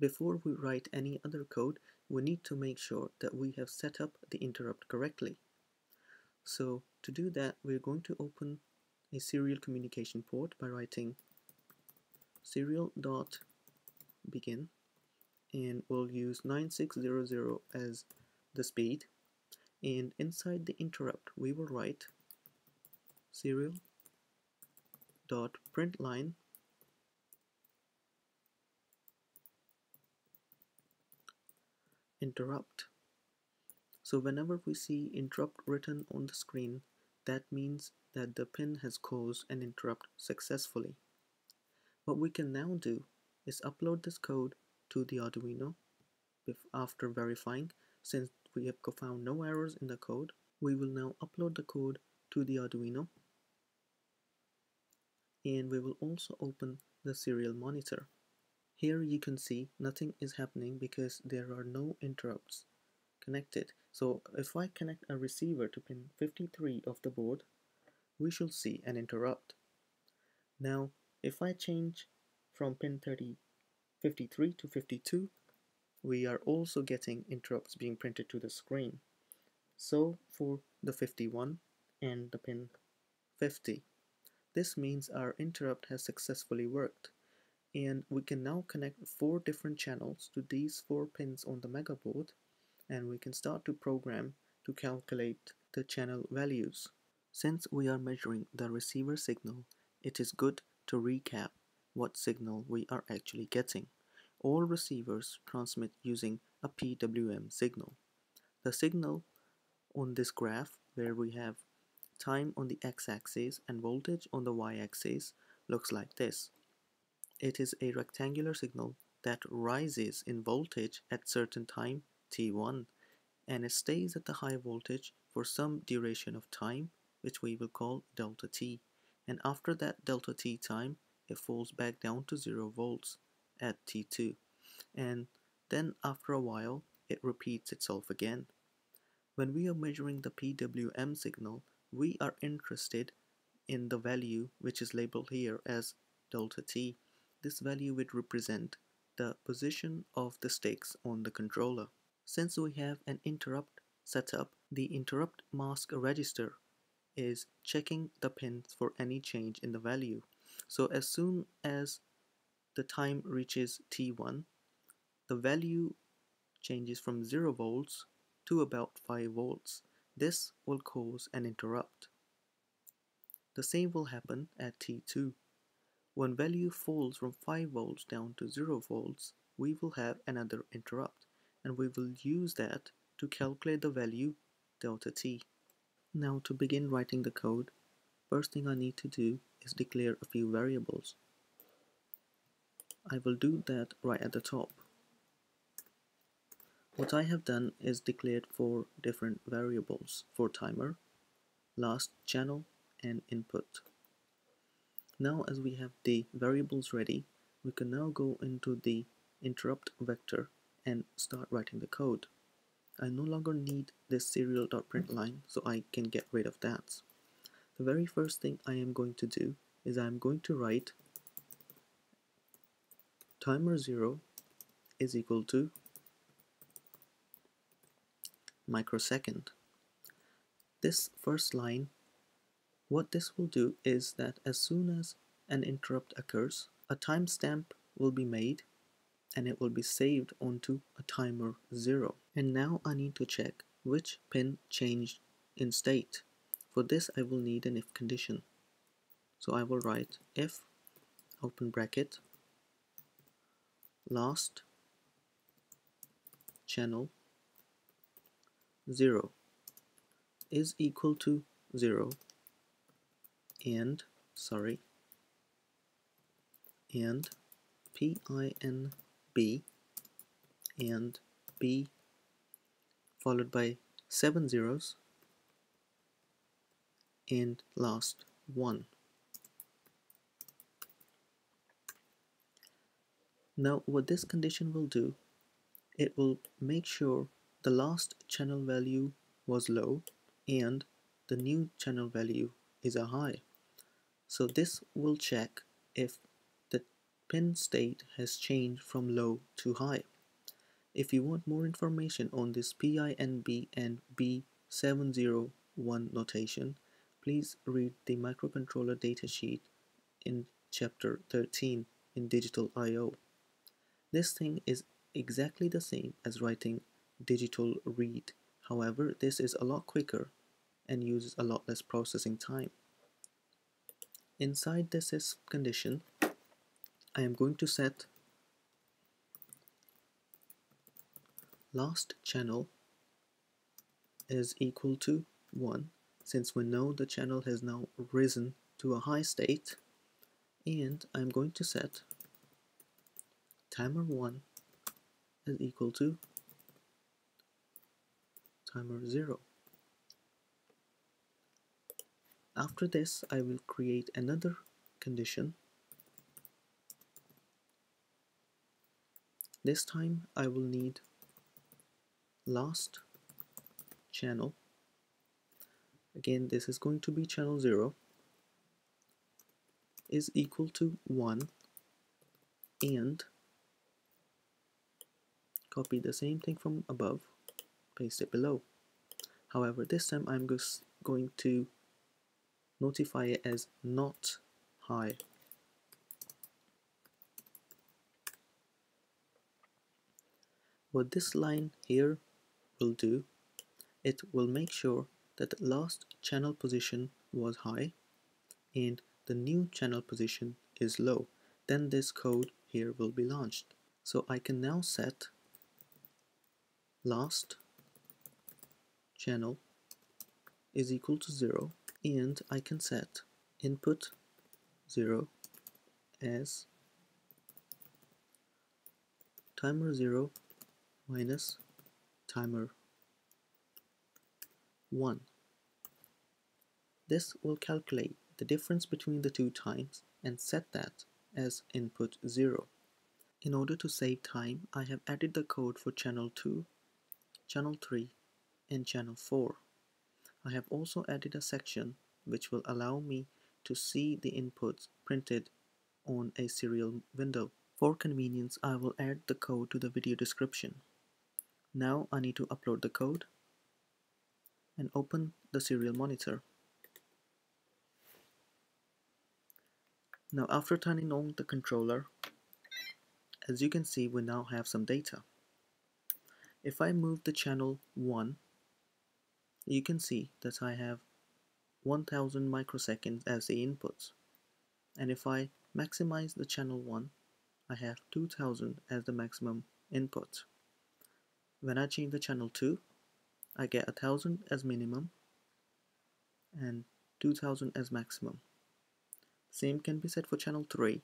Before we write any other code, we need to make sure that we have set up the interrupt correctly. So to do that, we're going to open a serial communication port by writing serial dot begin and we'll use 9600 as the speed and inside the interrupt we will write serial dot print line interrupt. So whenever we see interrupt written on the screen that means that the pin has caused an interrupt successfully. What we can now do is upload this code to the Arduino after verifying since we have found no errors in the code we will now upload the code to the Arduino. And we will also open the serial monitor here you can see nothing is happening because there are no interrupts connected so if I connect a receiver to pin 53 of the board we shall see an interrupt now if I change from pin 30 53 to 52 we are also getting interrupts being printed to the screen. So for the 51 and the pin 50. This means our interrupt has successfully worked and we can now connect four different channels to these four pins on the mega board and we can start to program to calculate the channel values. Since we are measuring the receiver signal, it is good to recap what signal we are actually getting. All receivers transmit using a PWM signal. The signal on this graph where we have time on the x-axis and voltage on the y-axis looks like this. It is a rectangular signal that rises in voltage at certain time t1 and it stays at the high voltage for some duration of time which we will call delta t and after that delta t time it falls back down to 0 volts at T2 and then after a while it repeats itself again. When we are measuring the PWM signal we are interested in the value which is labeled here as delta T. This value would represent the position of the sticks on the controller. Since we have an interrupt set up, the interrupt mask register is checking the pins for any change in the value. So as soon as the time reaches T1, the value changes from 0 volts to about 5 volts. This will cause an interrupt. The same will happen at T2. When value falls from 5 volts down to 0 volts, we will have another interrupt and we will use that to calculate the value delta t. Now to begin writing the code, first thing I need to do is declare a few variables. I will do that right at the top. What I have done is declared four different variables for timer, last channel, and input. Now as we have the variables ready, we can now go into the interrupt vector and start writing the code. I no longer need this serial.println line so I can get rid of that. The very first thing I am going to do is I'm going to write timer 0 is equal to microsecond. This first line, what this will do is that as soon as an interrupt occurs, a timestamp will be made and it will be saved onto a timer 0. And now I need to check which pin changed in state. For this I will need an if condition. So I will write if open bracket last channel 0 is equal to 0 and sorry and pin b and b followed by seven zeros and last one Now what this condition will do, it will make sure the last channel value was low and the new channel value is a high. So this will check if the pin state has changed from low to high. If you want more information on this PINB and B701 notation, please read the microcontroller datasheet in chapter 13 in Digital I.O. This thing is exactly the same as writing digital read. However, this is a lot quicker and uses a lot less processing time. Inside this is condition, I am going to set last channel is equal to 1 since we know the channel has now risen to a high state and I'm going to set timer 1 is equal to timer 0 after this I will create another condition. This time I will need last channel. Again this is going to be channel 0 is equal to 1 and copy the same thing from above paste it below. However this time I'm going to notify it as not high. What this line here will do it will make sure that the last channel position was high and the new channel position is low. Then this code here will be launched. So I can now set last channel is equal to 0 and I can set input 0 as timer 0 minus timer 1. This will calculate the difference between the two times and set that as input 0. In order to save time, I have added the code for channel 2, channel 3, and channel 4. I have also added a section which will allow me to see the inputs printed on a serial window. For convenience, I will add the code to the video description. Now I need to upload the code and open the serial monitor. Now after turning on the controller, as you can see we now have some data. If I move the channel 1, you can see that I have 1000 microseconds as the inputs. And if I maximize the channel 1, I have 2000 as the maximum input. When I change the channel 2, I get 1000 as minimum and 2000 as maximum. Same can be said for channel 3.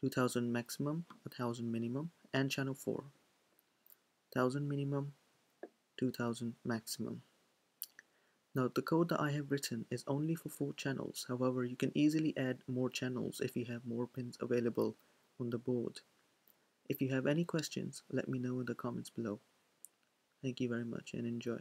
2000 maximum, 1000 minimum, and channel 4. 1000 minimum, 2000 maximum. Now the code that I have written is only for 4 channels, however you can easily add more channels if you have more pins available on the board. If you have any questions, let me know in the comments below. Thank you very much and enjoy.